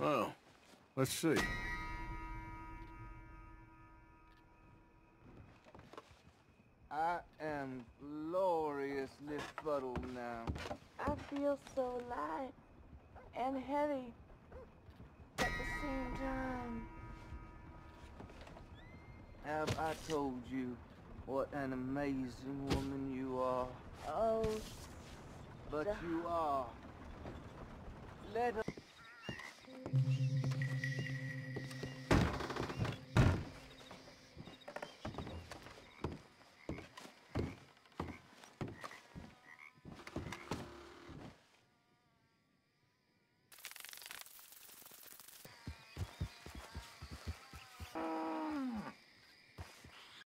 Oh, let's see. I am gloriously fuddled now. I feel so light and heavy at the same time. Have I told you what an amazing woman you are? Oh, But you are. Let us...